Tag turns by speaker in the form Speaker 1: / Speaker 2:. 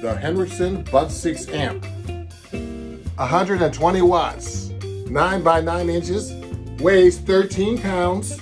Speaker 1: the Henriksen Bud 6 amp. 120 watts, 9 by 9 inches, weighs 13 pounds,